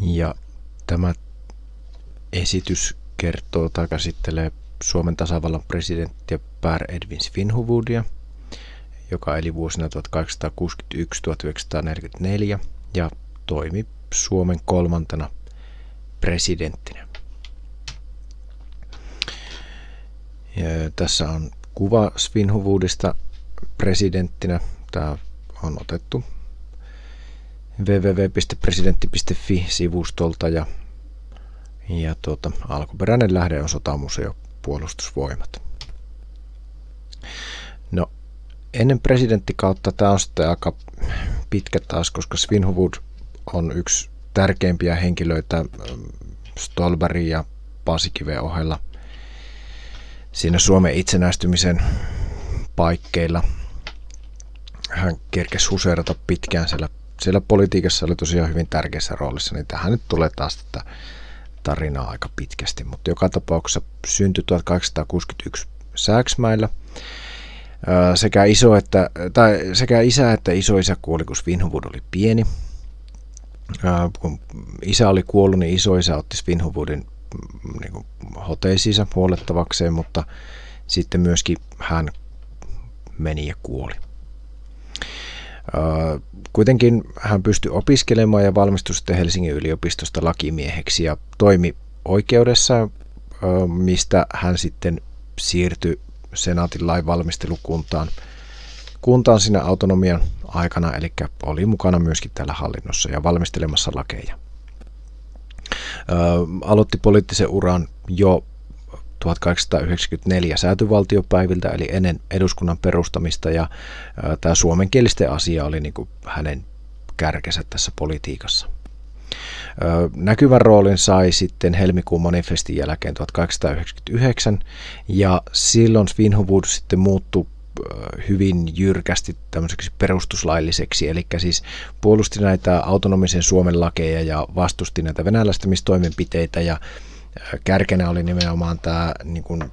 Ja tämä esitys kertoo tai käsittelee Suomen tasavallan presidenttiä Per Edvin Svinhuvudia, joka eli vuosina 1861-1944 ja toimi Suomen kolmantena presidenttinä. Ja tässä on kuva Svinhuvudista presidenttinä. Tämä on otettu www.presidentti.fi-sivustolta ja, ja tuota, alkuperäinen lähde on Sotamuseo puolustusvoimat. No, ennen presidenttikautta tämä on sitten aika pitkä taas, koska Svinhuvud on yksi tärkeimpiä henkilöitä ähm, Stolberin ja Paasikiven ohella siinä Suomen itsenäistymisen paikkeilla. Hän kerkesi huseerata pitkään siellä, siellä politiikassa, oli tosiaan hyvin tärkeässä roolissa, niin tähän nyt tulee taas tätä tarinaa aika pitkästi, mutta joka tapauksessa syntyi 1861 Sääksmäillä. Sekä, iso että, tai sekä isä että isoisä kuoli, kun Svinhuvud oli pieni kun isä oli kuollut, niin isoisä otti Svinhuvudin mm, niin hoteisiinsa huolettavakseen, mutta sitten myöskin hän meni ja kuoli. Kuitenkin hän pystyi opiskelemaan ja valmistui sitten Helsingin yliopistosta lakimieheksi ja toimi oikeudessa, mistä hän sitten siirtyi senaatin lainvalmistelukuntaan kuntaan siinä autonomian aikana, eli oli mukana myöskin täällä hallinnossa ja valmistelemassa lakeja. Aloitti poliittisen uran jo 1894 säätyvaltiopäiviltä, eli ennen eduskunnan perustamista, ja tämä suomenkielisten asia oli niin kuin hänen kärkensä tässä politiikassa. Näkyvän roolin sai sitten helmikuun manifestin jälkeen 1899, ja silloin Svinhuvud sitten muuttui hyvin jyrkästi tämmöiseksi perustuslailliseksi, eli siis puolusti näitä autonomisen Suomen lakeja ja vastusti näitä venäläistämistoimenpiteitä ja kärkenä oli nimenomaan tämä niin kuin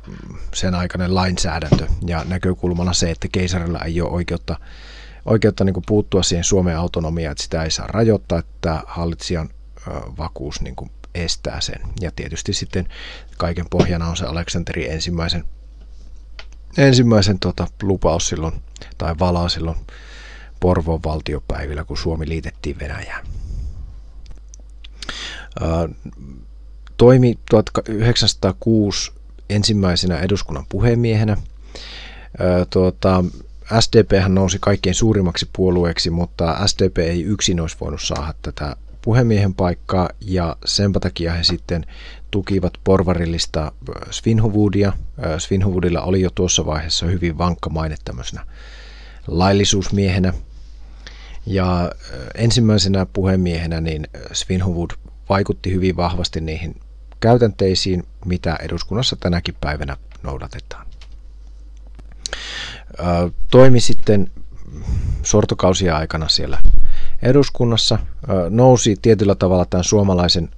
sen aikainen lainsäädäntö ja näkökulmana se, että keisarilla ei ole oikeutta, oikeutta niin kuin puuttua siihen Suomen autonomiaan, että sitä ei saa rajoittaa, että hallitsijan vakuus niin kuin estää sen. Ja tietysti sitten kaiken pohjana on se Aleksanteri ensimmäisen ensimmäisen tota, lupaus silloin, tai valaa silloin Porvon valtiopäivillä, kun Suomi liitettiin Venäjään. Toimi 1906 ensimmäisenä eduskunnan puhemiehenä. tuota, SDP nousi kaikkein suurimmaksi puolueeksi, mutta SDP ei yksin olisi voinut saada tätä puhemiehen paikkaa ja sen takia he sitten tukivat porvarillista Svinhuvudia. Svinhuvudilla oli jo tuossa vaiheessa hyvin vankka maine tämmöisenä laillisuusmiehenä. Ja ensimmäisenä puhemiehenä niin Svinhuvud vaikutti hyvin vahvasti niihin käytänteisiin, mitä eduskunnassa tänäkin päivänä noudatetaan. Toimi sitten sortokausia aikana siellä eduskunnassa, nousi tietyllä tavalla tämän suomalaisen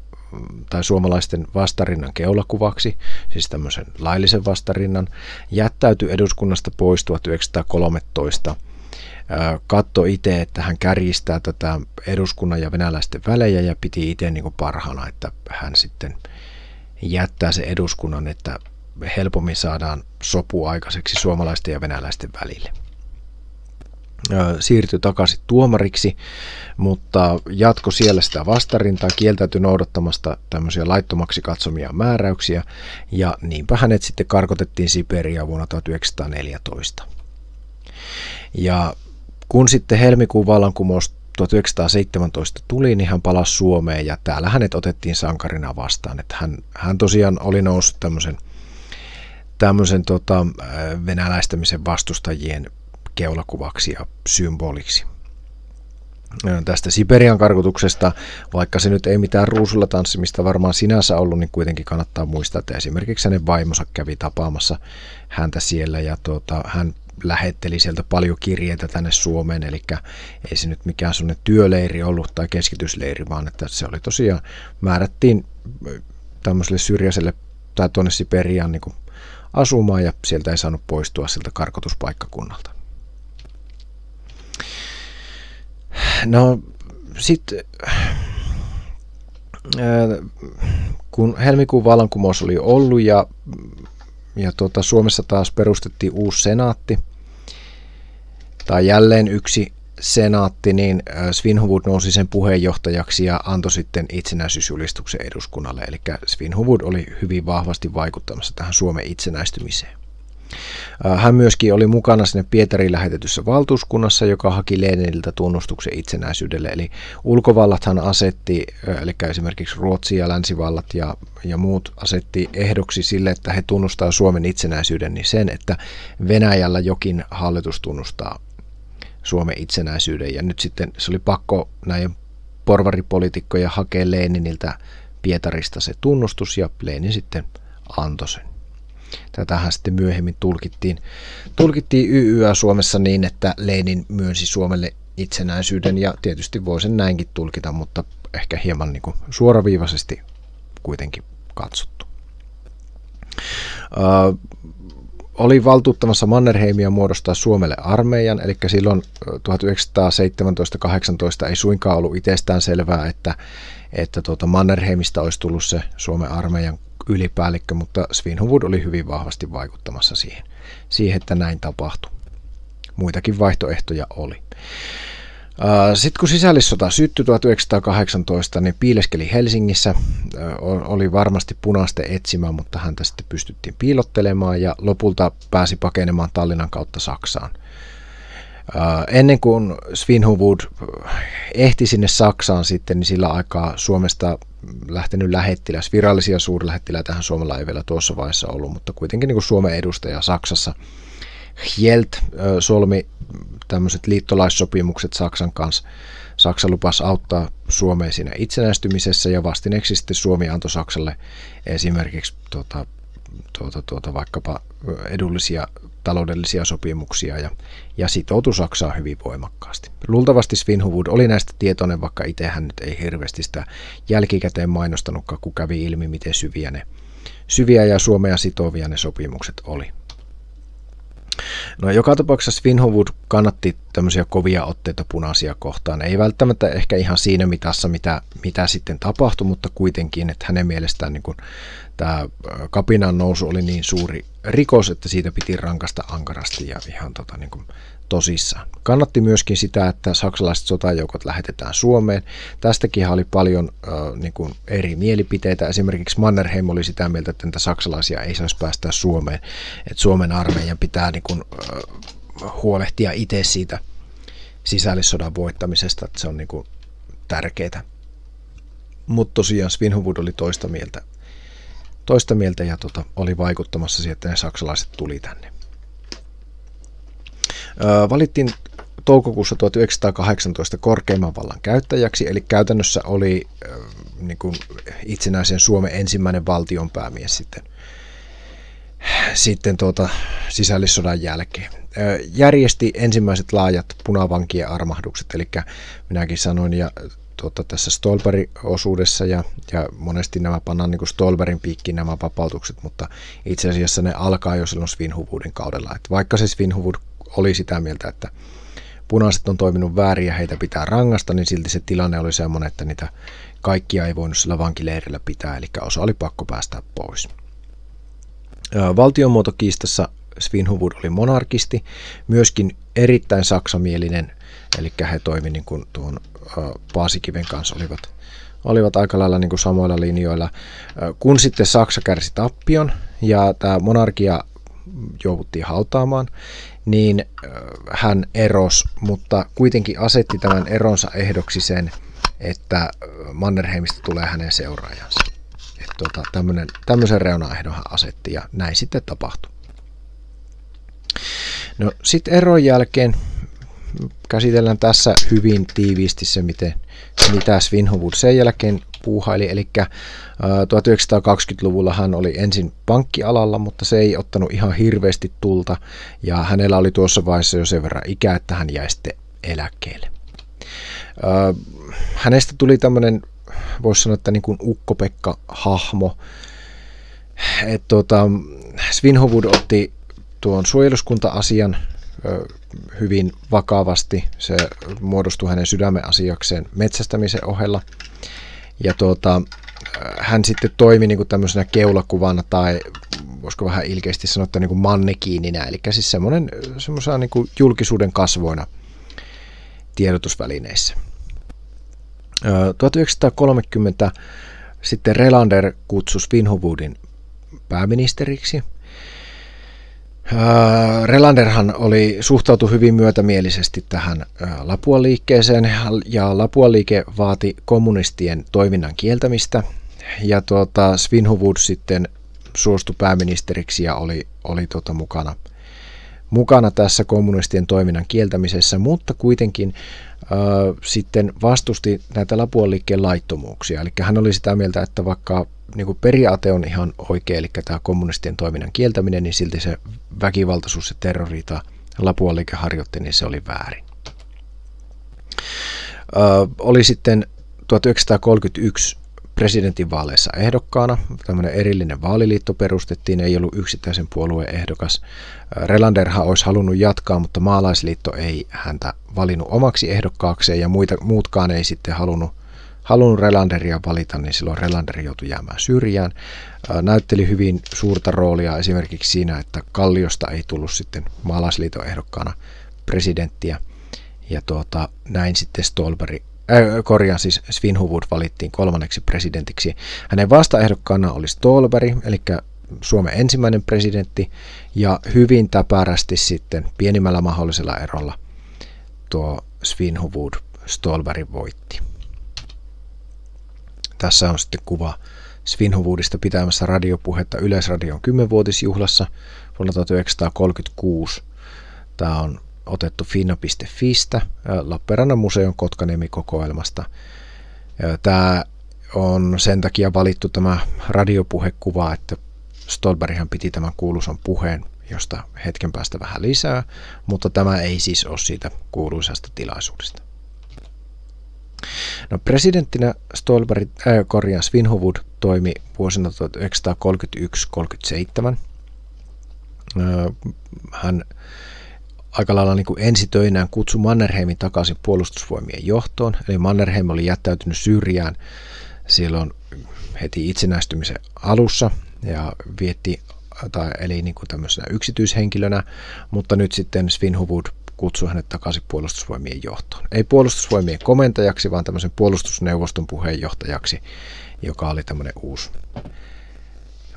tai suomalaisten vastarinnan keulakuvaksi, siis tämmöisen laillisen vastarinnan, jättäytyi eduskunnasta pois 1913. Katto itse, että hän kärjistää tätä eduskunnan ja venäläisten välejä ja piti itse niin parhaana, että hän sitten jättää se eduskunnan, että helpommin saadaan sopu aikaiseksi suomalaisten ja venäläisten välille siirtyi takaisin tuomariksi, mutta jatko siellä sitä vastarintaa, kieltäytyi noudattamasta tämmöisiä laittomaksi katsomia määräyksiä, ja niinpä hänet sitten karkotettiin Siperiaan vuonna 1914. Ja kun sitten helmikuun vallankumous 1917 tuli, niin hän palasi Suomeen ja täällä hänet otettiin sankarina vastaan. Että hän, hän tosiaan oli noussut tämmöisen, tämmöisen tota, venäläistämisen vastustajien keulakuvaksi ja symboliksi. Tästä Siberian karkotuksesta, vaikka se nyt ei mitään ruusulla tanssimista varmaan sinänsä ollut, niin kuitenkin kannattaa muistaa, että esimerkiksi hänen vaimonsa kävi tapaamassa häntä siellä ja tuota, hän lähetteli sieltä paljon kirjeitä tänne Suomeen, eli ei se nyt mikään sellainen työleiri ollut tai keskitysleiri, vaan että se oli tosiaan, määrättiin tämmöiselle syrjäiselle tai tuonne Siperiaan niin asumaan ja sieltä ei saanut poistua siltä karkotuspaikkakunnalta. No sitten kun helmikuun vallankumous oli ollut ja, ja tuota, Suomessa taas perustettiin uusi senaatti, tai jälleen yksi senaatti, niin Svinhuvud nousi sen puheenjohtajaksi ja antoi sitten itsenäisyysjulistuksen eduskunnalle. Eli Svinhuvud oli hyvin vahvasti vaikuttamassa tähän Suomen itsenäistymiseen. Hän myöskin oli mukana sinne Pietarin lähetetyssä valtuuskunnassa, joka haki Leniniltä tunnustuksen itsenäisyydelle. Eli ulkovallathan asetti, eli esimerkiksi Ruotsi ja länsivallat ja, ja muut asetti ehdoksi sille, että he tunnustaa Suomen itsenäisyyden, niin sen, että Venäjällä jokin hallitus tunnustaa Suomen itsenäisyyden. Ja nyt sitten se oli pakko näiden porvaripolitiikkojen hakea Leniniltä Pietarista se tunnustus ja Lenin sitten antoi sen. Tätähän sitten myöhemmin tulkittiin, tulkittiin YYA Suomessa niin, että Lenin myönsi Suomelle itsenäisyyden ja tietysti voi sen näinkin tulkita, mutta ehkä hieman niin kuin suoraviivaisesti kuitenkin katsottu. Uh, oli valtuuttamassa Mannerheimia muodostaa Suomelle armeijan, eli silloin 1917-18 ei suinkaan ollut itsestään selvää, että, että tuota Mannerheimista olisi tullut se Suomen armeijan ylipäällikkö, mutta Svinhuvud oli hyvin vahvasti vaikuttamassa siihen, siihen että näin tapahtui. Muitakin vaihtoehtoja oli. Sitten kun sisällissota syttyi 1918, niin piileskeli Helsingissä, oli varmasti punaisten etsimään, mutta häntä sitten pystyttiin piilottelemaan ja lopulta pääsi pakenemaan Tallinnan kautta Saksaan. Ennen kuin Svinhuvud ehti sinne Saksaan sitten, niin sillä aikaa Suomesta lähtenyt lähettiläs, virallisia suurlähettiläitähän Suomella ei vielä tuossa vaiheessa ollut, mutta kuitenkin niin kuin Suomen edustaja Saksassa Hjelt solmi tämmöiset liittolaissopimukset Saksan kanssa. Saksa lupasi auttaa Suomea siinä itsenäistymisessä ja vastineeksi sitten Suomi antoi Saksalle esimerkiksi tuota, tuota, tuota, vaikkapa edullisia taloudellisia sopimuksia ja, ja sitoutui Saksaan hyvin voimakkaasti. Luultavasti Svinhuvud oli näistä tietoinen, vaikka itse hän nyt ei hirveästi sitä jälkikäteen mainostanutkaan, kun kävi ilmi, miten syviä, ne, syviä ja Suomea sitovia ne sopimukset oli. No joka tapauksessa Svinhovud kannatti tämmöisiä kovia otteita punaisia kohtaan. Ei välttämättä ehkä ihan siinä mitassa, mitä, mitä sitten tapahtui, mutta kuitenkin, että hänen mielestään niin tämä kapinan nousu oli niin suuri rikos, että siitä piti rankasta ankarasti ja ihan tota, niin kuin, tosissaan. Kannatti myöskin sitä, että saksalaiset sotajoukot lähetetään Suomeen. Tästäkin oli paljon äh, niin kuin eri mielipiteitä. Esimerkiksi Mannerheim oli sitä mieltä, että niitä saksalaisia ei saisi päästä Suomeen. Että Suomen armeijan pitää niin kuin, äh, huolehtia itse siitä sisällissodan voittamisesta, että se on niin tärkeää. Mutta tosiaan Svinhuvud oli toista mieltä, toista mieltä ja tota, oli vaikuttamassa siihen, että ne saksalaiset tuli tänne. Valittiin toukokuussa 1918 korkeimman vallan käyttäjäksi, eli käytännössä oli niin kuin itsenäisen Suomen ensimmäinen valtionpäämies sitten, sitten tuota, sisällissodan jälkeen. Järjesti ensimmäiset laajat punavankien armahdukset, eli minäkin sanoin, ja tuota, tässä Stolberin osuudessa ja, ja monesti nämä pannaan niin Stolberin piikkiin nämä vapautukset, mutta itse asiassa ne alkaa jo silloin Svinhuvudin kaudella. Et vaikka se Svinhuvud oli sitä mieltä, että punaiset on toiminut väärin ja heitä pitää rangasta, niin silti se tilanne oli sellainen, että niitä kaikkia ei voinut sillä vankileirillä pitää, eli osa oli pakko päästä pois. Valtionmuotokiistassa Svinhuvud oli monarkisti, myöskin erittäin saksamielinen, eli he toimivat niin kuin tuon Paasikiven kanssa olivat, olivat aika lailla niin kuin samoilla linjoilla. Kun sitten Saksa kärsi tappion ja tämä monarkia jouduttiin hautaamaan, niin hän eros, mutta kuitenkin asetti tämän eronsa ehdoksi sen, että Mannerheimista tulee hänen seuraajansa. Että tuota, tämmönen, tämmöisen reunaehdon hän asetti ja näin sitten tapahtui. No sitten eron jälkeen käsitellään tässä hyvin tiiviisti se, miten, mitä Svinhovud sen jälkeen puuhaili. Eli 1920-luvulla hän oli ensin pankkialalla, mutta se ei ottanut ihan hirveästi tulta ja hänellä oli tuossa vaiheessa jo sen verran ikää, että hän jäi sitten eläkkeelle. Hänestä tuli tämmöinen, voisi sanoa, että niin kuin Ukko-Pekka-hahmo. Et tuota, Svinhovud otti tuon suojeluskunta-asian hyvin vakavasti. Se muodostui hänen sydämen asiakseen metsästämisen ohella. Ja tuota, hän sitten toimi niin kuin tämmöisenä keulakuvana tai voisiko vähän ilkeästi sanoa, että niin kuin mannekiininä, eli siis semmoinen, semmoisena niin kuin julkisuuden kasvoina tiedotusvälineissä. 1930 sitten Relander kutsui Svinhuvudin pääministeriksi. Relanderhan oli suhtautu hyvin myötämielisesti tähän Lapuan liikkeeseen ja Lapuan liike vaati kommunistien toiminnan kieltämistä ja tuota, Svinhuvud sitten suostui pääministeriksi ja oli, oli tuota mukana, mukana tässä kommunistien toiminnan kieltämisessä, mutta kuitenkin äh, sitten vastusti näitä Lapuan liikkeen laittomuuksia. Eli hän oli sitä mieltä, että vaikka niin kuin periaate on ihan oikea, eli tämä kommunistien toiminnan kieltäminen, niin silti se väkivaltaisuus ja terrori, jota Lapuan liike harjoitti, niin se oli väärin. Äh, oli sitten 1931 presidentinvaaleissa ehdokkaana. Tämmöinen erillinen vaaliliitto perustettiin, ei ollut yksittäisen puolueen ehdokas. Relanderhan olisi halunnut jatkaa, mutta maalaisliitto ei häntä valinnut omaksi ehdokkaakseen ja muita, muutkaan ei sitten halunnut, halunnut Relanderia valita, niin silloin Relander joutui jäämään syrjään. Näytteli hyvin suurta roolia esimerkiksi siinä, että Kalliosta ei tullut sitten maalaisliiton ehdokkaana presidenttiä. Ja tuota, näin sitten Stolberg äh, korjaan siis Svinhuvud valittiin kolmanneksi presidentiksi. Hänen vastaehdokkaana oli Stolberg, eli Suomen ensimmäinen presidentti, ja hyvin täpärästi sitten pienimmällä mahdollisella erolla tuo Svinhuvud Stolberg voitti. Tässä on sitten kuva Svinhuvudista pitämässä radiopuhetta Yleisradion 10-vuotisjuhlassa vuonna 1936. Tämä on otettu finna.fistä, Lappeenrannan museon Kotkaniemi-kokoelmasta. Tämä on sen takia valittu tämä radiopuhekuva, että Stolberghan piti tämän kuuluisan puheen, josta hetken päästä vähän lisää, mutta tämä ei siis ole siitä kuuluisasta tilaisuudesta. No, presidenttinä Stolberg, äh, korjaan Svinhuvud toimi vuosina 1931-37. Hän aika lailla niin kuin ensitöinään kutsu Mannerheimin takaisin puolustusvoimien johtoon. Eli Mannerheim oli jättäytynyt syrjään silloin heti itsenäistymisen alussa ja vietti tai eli niin kuin tämmöisenä yksityishenkilönä, mutta nyt sitten Svinhuvud kutsui hänet takaisin puolustusvoimien johtoon. Ei puolustusvoimien komentajaksi, vaan tämmöisen puolustusneuvoston puheenjohtajaksi, joka oli tämmöinen uusi,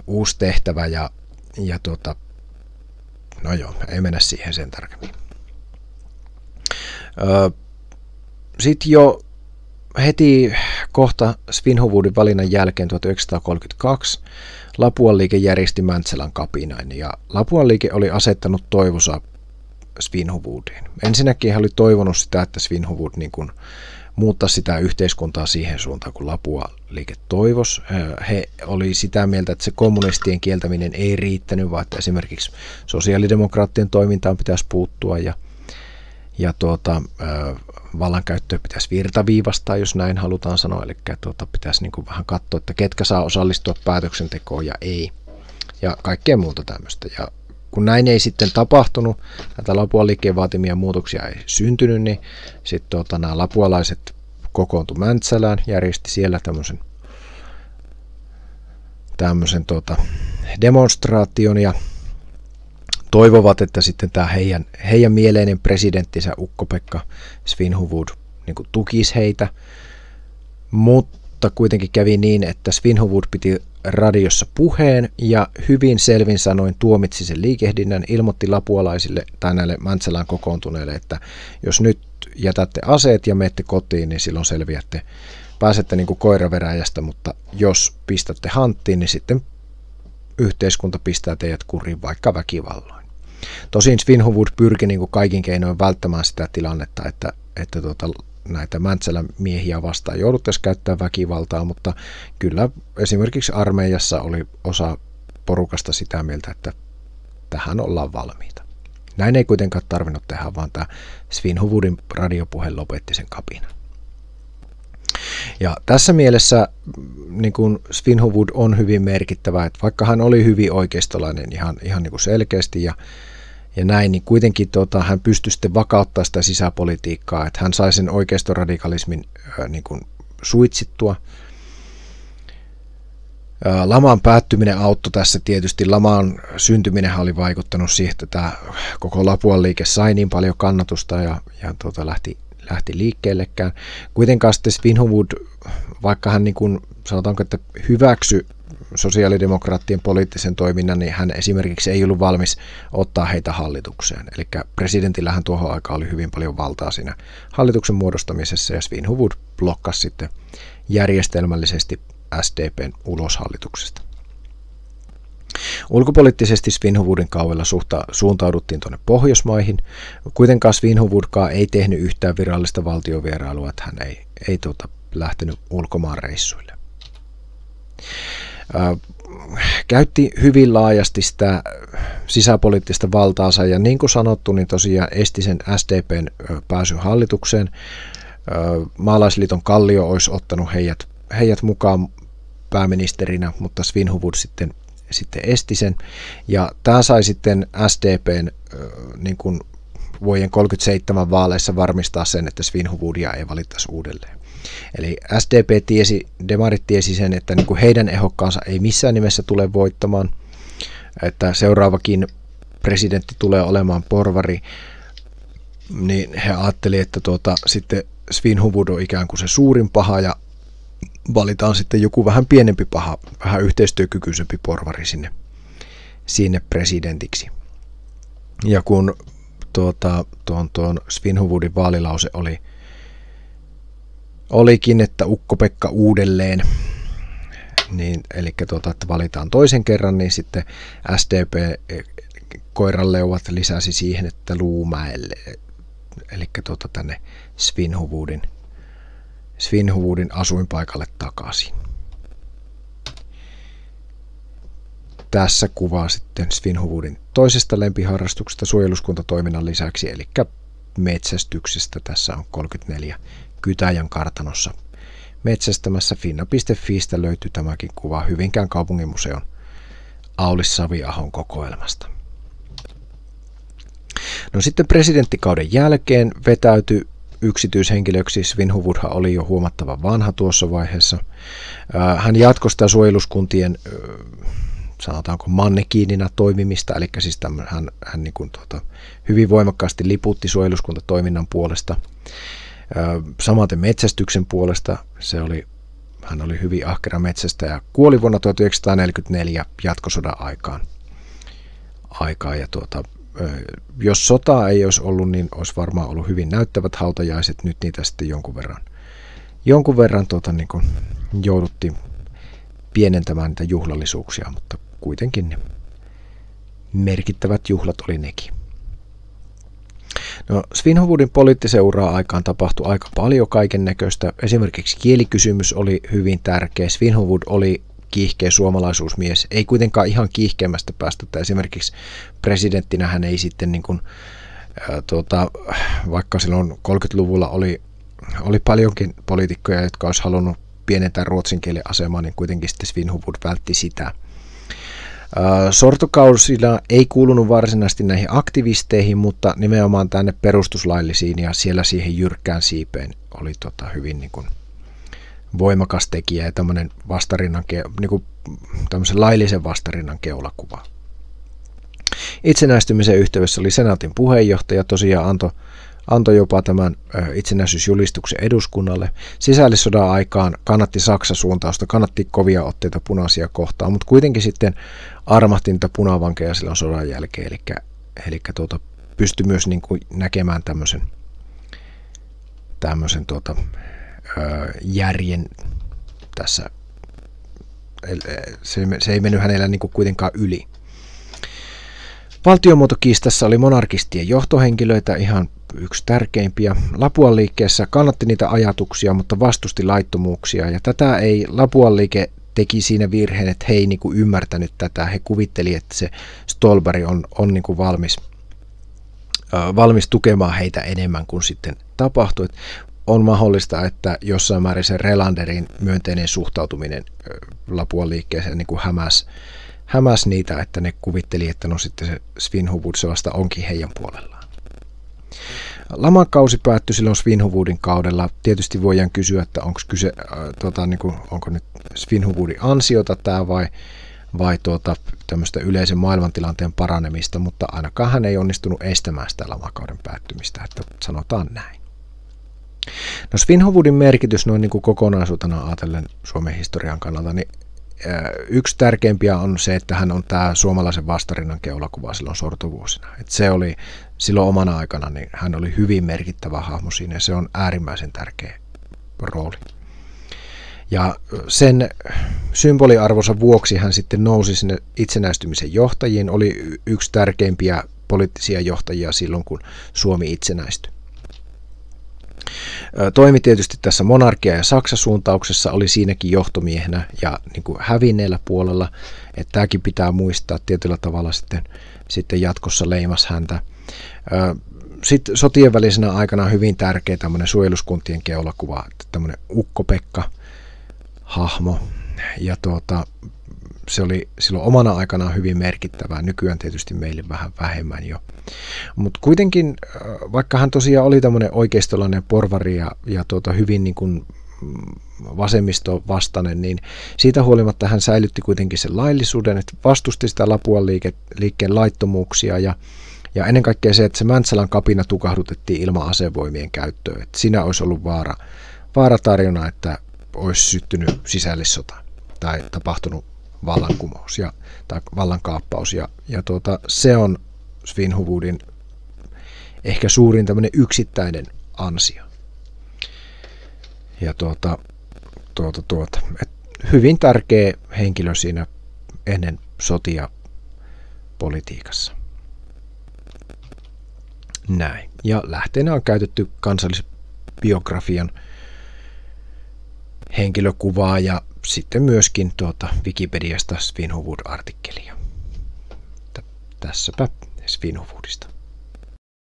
uusi tehtävä ja, ja tuota, No joo, ei mennä siihen sen tarkemmin. Sitten jo heti kohta Svinhuvudin valinnan jälkeen 1932 Lapuan liike järjesti Mäntsälän kapinain ja Lapuan liike oli asettanut toivonsa Svinhuvudiin. Ensinnäkin he oli toivonut sitä, että Svinhuvud niin kuin muuttaa sitä yhteiskuntaa siihen suuntaan, kun Lapua liike toivos. He oli sitä mieltä, että se kommunistien kieltäminen ei riittänyt, vaan että esimerkiksi sosiaalidemokraattien toimintaan pitäisi puuttua ja, ja tuota, vallankäyttöä pitäisi virtaviivastaa, jos näin halutaan sanoa. Eli tuota, pitäisi niin kuin vähän katsoa, että ketkä saa osallistua päätöksentekoon ja ei. Ja kaikkea muuta tämmöistä. Ja kun näin ei sitten tapahtunut, näitä Lapuan liikkeen vaatimia muutoksia ei syntynyt, niin sitten tuota, nämä lapualaiset kokoontu Mäntsälään, järjesti siellä tämmöisen, tämmöisen tuota, demonstraation ja toivovat, että sitten tämä heidän, heidän mieleinen presidenttinsä Ukko-Pekka Svinhuvud niin tukisi heitä, mutta kuitenkin kävi niin, että Svinhuvud piti radiossa puheen ja hyvin selvin sanoin tuomitsi sen liikehdinnän, ilmoitti lapualaisille tai näille Mäntsälään kokoontuneille, että jos nyt jätätte aseet ja menette kotiin, niin silloin selviätte, pääsette niin kuin koiraveräjästä, mutta jos pistätte hanttiin, niin sitten yhteiskunta pistää teidät kuriin vaikka väkivalloin. Tosin Svinhuvud pyrki niin kuin kaikin keinoin välttämään sitä tilannetta, että, että tuota, näitä Mäntsälän miehiä vastaan jouduttaisiin käyttää väkivaltaa, mutta kyllä esimerkiksi armeijassa oli osa porukasta sitä mieltä, että tähän ollaan valmiita. Näin ei kuitenkaan tarvinnut tehdä, vaan tämä Svinhuvudin radiopuhe lopetti sen kapinan. Ja tässä mielessä niin kuin Svinhuvud on hyvin merkittävä, että vaikka hän oli hyvin oikeistolainen ihan, ihan niin kuin selkeästi ja ja näin, niin kuitenkin tota, hän pystyi sitten vakauttaa sitä sisäpolitiikkaa, että hän sai sen oikeistoradikalismin äh, niin kuin suitsittua. Laman päättyminen auttoi tässä tietysti. Lamaan syntyminen oli vaikuttanut siihen, että tämä koko Lapuan liike sai niin paljon kannatusta ja, ja tuota, lähti, lähti liikkeellekään. Kuitenkaan sitten Svinhuvud, vaikka hän niin kuin, sanotaanko, että hyväksy sosiaalidemokraattien poliittisen toiminnan, niin hän esimerkiksi ei ollut valmis ottaa heitä hallitukseen. Eli presidentillähän tuohon aikaan oli hyvin paljon valtaa siinä hallituksen muodostamisessa, ja Svinhuvud blokkasi sitten järjestelmällisesti SDPn ulos hallituksesta. Ulkopoliittisesti Svinhuvudin kaudella suhta, suuntauduttiin tuonne Pohjoismaihin. Kuitenkaan Svinhuvudkaan ei tehnyt yhtään virallista valtiovierailua, että hän ei, ei tuota, lähtenyt ulkomaan reissuille. Käytti hyvin laajasti sitä sisäpoliittista valtaansa ja niin kuin sanottu, niin tosiaan esti sen SDPn pääsy hallitukseen. Maalaisliiton Kallio olisi ottanut heidät, heidät mukaan pääministerinä, mutta Svinhuvud sitten, sitten esti sen. Ja tämä sai sitten SDPn niin kuin vuoden 37 vaaleissa varmistaa sen, että Svinhuvudia ei valittaisi uudelleen. Eli SDP tiesi, demarit tiesi sen, että niin kuin heidän ehokkaansa ei missään nimessä tule voittamaan, että seuraavakin presidentti tulee olemaan porvari, niin he ajattelivat, että tuota, sitten Svinhuvud on ikään kuin se suurin paha ja valitaan sitten joku vähän pienempi paha, vähän yhteistyökykyisempi porvari sinne, sinne presidentiksi. Ja kun tuota, tuon, tuon Svinhuvudin vaalilause oli, olikin, että Ukko-Pekka uudelleen, niin, eli tuota, että valitaan toisen kerran, niin sitten SDP koiranleuvat lisäsi siihen, että Luumäelle, eli tuota, tänne Svinhuvudin Svinhuvudin asuinpaikalle takaisin. Tässä kuvaa sitten Svinhuvudin toisesta lempiharrastuksesta suojeluskuntatoiminnan lisäksi, eli metsästyksestä. Tässä on 34 Kytäjän kartanossa metsästämässä. Finna.fiistä löytyy tämäkin kuva Hyvinkään kaupunginmuseon Aulis Saviahon kokoelmasta. No sitten presidenttikauden jälkeen vetäytyi yksityishenkilöksi. Svinhuvudhan oli jo huomattavan vanha tuossa vaiheessa. Hän jatkoi sitä suojeluskuntien sanotaanko mannekiinina toimimista, eli siis tämän, hän, hän niin kuin, tuota, hyvin voimakkaasti liputti suojeluskuntatoiminnan puolesta. Samaten metsästyksen puolesta se oli, hän oli hyvin ahkera metsästä ja kuoli vuonna 1944 jatkosodan aikaan. aikaa ja tuota, jos sota ei olisi ollut, niin olisi varmaan ollut hyvin näyttävät hautajaiset. Nyt niitä sitten jonkun verran, jonkun verran tuota, niin kuin jouduttiin pienentämään niitä juhlallisuuksia, mutta kuitenkin ne merkittävät juhlat oli nekin. No, Svinhovudin poliittisen uraa aikaan tapahtui aika paljon kaiken näköistä. Esimerkiksi kielikysymys oli hyvin tärkeä. Svinhovud oli kiihkeä suomalaisuusmies. Ei kuitenkaan ihan kiihkeämmästä päästä, että esimerkiksi presidenttinä hän ei sitten niin kuin, ää, tuota, vaikka silloin 30-luvulla oli, oli paljonkin poliitikkoja, jotka olisi halunnut pienentää ruotsin kielen asemaa, niin kuitenkin sitten Svinhuvud vältti sitä. Sortokausilla ei kuulunut varsinaisesti näihin aktivisteihin, mutta nimenomaan tänne perustuslaillisiin ja siellä siihen jyrkkään siipeen oli tota hyvin niin kuin voimakas tekijä ja tämmöinen vastarinnan, niin kuin tämmöisen laillisen vastarinnan keulakuva. Itsenäistymisen yhteydessä oli senaatin puheenjohtaja, tosiaan antoi antoi jopa tämän itsenäisyysjulistuksen eduskunnalle. Sisällissodan aikaan kannatti Saksa suuntausta, kannatti kovia otteita punaisia kohtaan, mutta kuitenkin sitten armahti niitä punavankeja silloin sodan jälkeen, eli, eli tuota, pystyi myös niin kuin näkemään tämmöisen, tämmöisen tuota, järjen tässä. Se, se ei mennyt hänellä niin kuin kuitenkaan yli. Valtiomuotokiistassa oli monarkistien johtohenkilöitä ihan yksi tärkeimpiä. Lapuan liikkeessä kannatti niitä ajatuksia, mutta vastusti laittomuuksia. Ja tätä ei Lapuan liike teki siinä virheen, että he ei niin kuin ymmärtänyt tätä. He kuvitteli, että se Stolberg on, on niin kuin valmis, äh, valmis tukemaan heitä enemmän kuin sitten tapahtui on mahdollista, että jossain määrin se Relanderin myönteinen suhtautuminen Lapuan liikkeeseen niin kuin hämäs, hämäs niitä, että ne kuvitteli, että no sitten se Svinhuvud se vasta onkin heidän puolellaan. Lamakausi päättyi silloin Svinhuvudin kaudella. Tietysti voidaan kysyä, että onko kyse, äh, tota, niin kuin, onko nyt Svinhuvudin ansiota tämä vai, vai tuota, tämmöistä yleisen maailmantilanteen paranemista, mutta ainakaan hän ei onnistunut estämään sitä lamakauden päättymistä, että sanotaan näin. No Svinhovudin merkitys noin niin kuin kokonaisuutena ajatellen Suomen historian kannalta, niin yksi tärkeimpiä on se, että hän on tämä suomalaisen vastarinnan keulakuva silloin sortovuosina. Et se oli silloin omana aikana, niin hän oli hyvin merkittävä hahmo siinä ja se on äärimmäisen tärkeä rooli. Ja sen symboliarvonsa vuoksi hän sitten nousi sinne itsenäistymisen johtajiin, oli yksi tärkeimpiä poliittisia johtajia silloin, kun Suomi itsenäistyi. Toimi tietysti tässä monarkia- ja Saksa-suuntauksessa, oli siinäkin johtomiehenä ja niin kuin hävinneellä puolella. Että tämäkin pitää muistaa tietyllä tavalla sitten, sitten jatkossa leimas häntä. Sitten sotien välisenä aikana hyvin tärkeä tämmöinen suojeluskuntien keulakuva, tämmöinen Ukko-Pekka hahmo. Ja tuota, se oli silloin omana aikanaan hyvin merkittävää, nykyään tietysti meille vähän vähemmän jo. Mutta kuitenkin, äh, vaikka hän tosiaan oli tämmöinen oikeistolainen porvari ja, ja tuota, hyvin niin kuin mm, vasemmisto vastainen, niin siitä huolimatta hän säilytti kuitenkin sen laillisuuden, että vastusti sitä Lapuan liike, liikkeen laittomuuksia ja, ja ennen kaikkea se, että se Mäntsälän kapina tukahdutettiin ilman asevoimien käyttöä. Että siinä olisi ollut vaara, vaara tarjona, että olisi syttynyt sisällissota tai tapahtunut vallankumous ja, tai vallankaappaus. Ja, ja tuota, se on Svinhuvudin ehkä suurin tämmöinen yksittäinen ansio. Ja tuota, tuota, tuota, et hyvin tärkeä henkilö siinä ennen sotia Näin. Ja lähteenä on käytetty kansallisbiografian henkilökuvaa ja sitten myöskin tuota Wikipediasta Svinhuvud-artikkelia. Tässäpä Svinhuvudista.